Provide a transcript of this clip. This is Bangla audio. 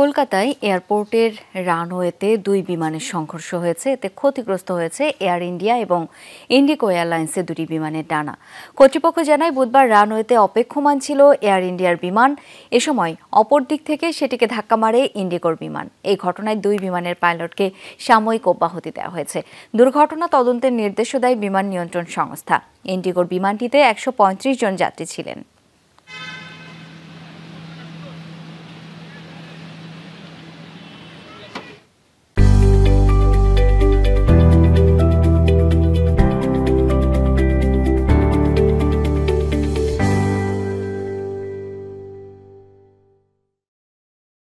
কলকাতায় এয়ারপোর্টের রানওয়েতে দুই বিমানের সংঘর্ষ হয়েছে। এতে ক্ষতিগ্রস্ত হয়েছে এয়ার ইন্ডিয়া এবং ইন্ডিকো এয়ারলাইন্সের দুটি বিমানের ডানা। কর্তৃপক্ষ জানায়, বুধবার রানওয়েতে অপেক্ষমান ছিল এয়ার ইন্ডিয়ার বিমান। এ সময় অপর দিক থেকে সেটিকে ধাক্কা মারে ইন্ডিগোর বিমান। এই ঘটনায় দুই বিমানের পাইলটকে সাময়িক অব্যাহতি দেওয়া হয়েছে। দুর্ঘটনা তদন্তের নির্দেশও দেয় বিমান নিয়ন্ত্রণ সংস্থা। ইন্ডিগোর বিমানটিতে একশো পঁয়ত্রিশ জন যাত্রী ছিলেন।